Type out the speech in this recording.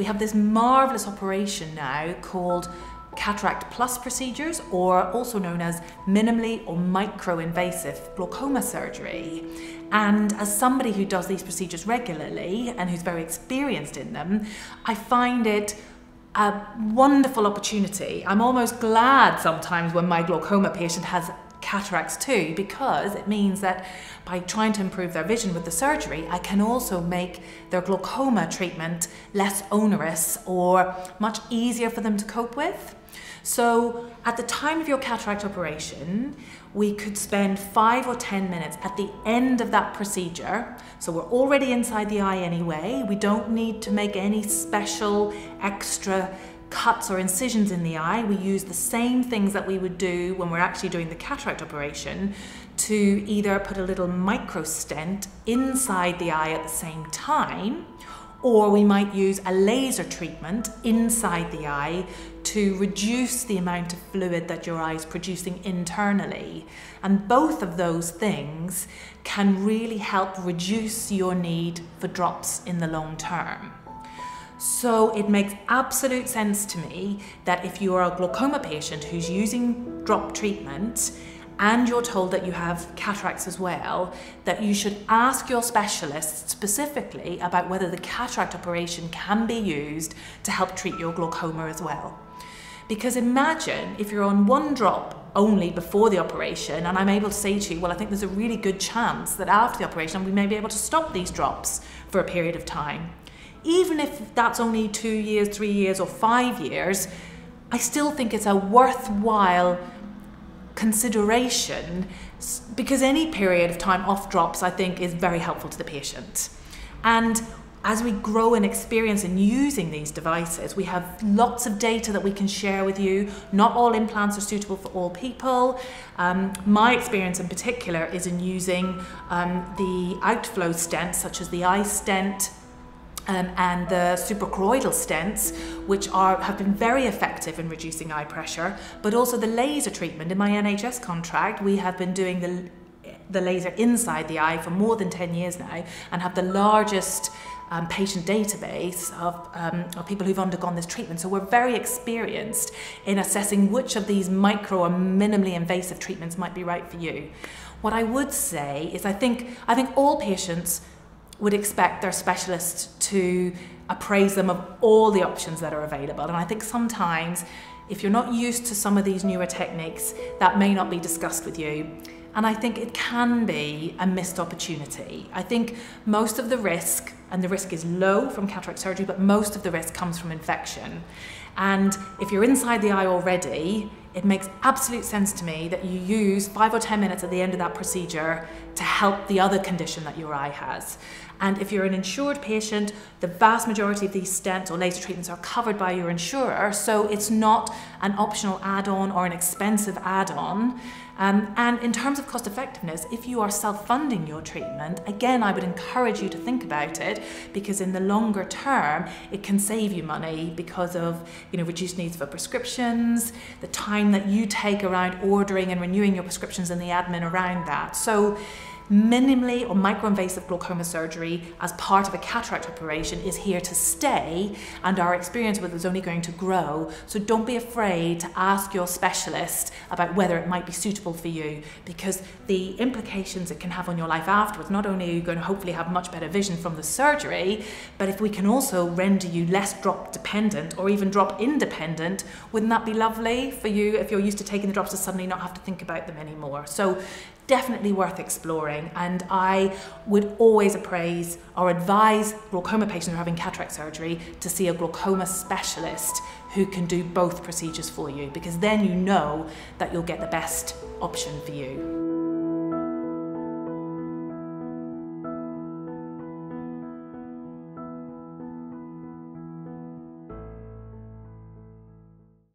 We have this marvellous operation now called cataract plus procedures, or also known as minimally or micro-invasive glaucoma surgery. And as somebody who does these procedures regularly and who's very experienced in them, I find it a wonderful opportunity. I'm almost glad sometimes when my glaucoma patient has cataracts too because it means that by trying to improve their vision with the surgery I can also make their glaucoma treatment less onerous or much easier for them to cope with. So at the time of your cataract operation, we could spend five or 10 minutes at the end of that procedure. So we're already inside the eye anyway. We don't need to make any special extra cuts or incisions in the eye. We use the same things that we would do when we're actually doing the cataract operation to either put a little micro stent inside the eye at the same time or we might use a laser treatment inside the eye to reduce the amount of fluid that your eye is producing internally. And both of those things can really help reduce your need for drops in the long term. So it makes absolute sense to me that if you are a glaucoma patient who's using drop treatment and you're told that you have cataracts as well, that you should ask your specialist specifically about whether the cataract operation can be used to help treat your glaucoma as well. Because imagine if you're on one drop only before the operation, and I'm able to say to you, well, I think there's a really good chance that after the operation we may be able to stop these drops for a period of time. Even if that's only two years, three years, or five years, I still think it's a worthwhile consideration because any period of time off drops, I think, is very helpful to the patient. And as we grow in experience in using these devices, we have lots of data that we can share with you. Not all implants are suitable for all people. Um, my experience in particular is in using um, the outflow stents, such as the iStent, um, and the suprachoroidal stents, which are have been very effective in reducing eye pressure, but also the laser treatment. In my NHS contract, we have been doing the the laser inside the eye for more than 10 years now and have the largest um, patient database of, um, of people who've undergone this treatment. So we're very experienced in assessing which of these micro or minimally invasive treatments might be right for you. What I would say is I think, I think all patients would expect their specialist to appraise them of all the options that are available. And I think sometimes if you're not used to some of these newer techniques, that may not be discussed with you. And I think it can be a missed opportunity. I think most of the risk, and the risk is low from cataract surgery, but most of the risk comes from infection. And if you're inside the eye already, it makes absolute sense to me that you use five or 10 minutes at the end of that procedure to help the other condition that your eye has. And if you're an insured patient, the vast majority of these stents or laser treatments are covered by your insurer, so it's not an optional add-on or an expensive add-on. Um, and in terms of cost effectiveness, if you are self-funding your treatment, again, I would encourage you to think about it because in the longer term, it can save you money because of you know reduced needs for prescriptions, the time that you take around ordering and renewing your prescriptions and the admin around that. So minimally or microinvasive glaucoma surgery as part of a cataract operation is here to stay and our experience with it is only going to grow. So don't be afraid to ask your specialist about whether it might be suitable for you because the implications it can have on your life afterwards, not only are you going to hopefully have much better vision from the surgery, but if we can also render you less drop dependent or even drop independent, wouldn't that be lovely for you if you're used to taking the drops to suddenly not have to think about them anymore? So definitely worth exploring and I would always appraise or advise glaucoma patients who are having cataract surgery to see a glaucoma specialist who can do both procedures for you because then you know that you'll get the best option for you.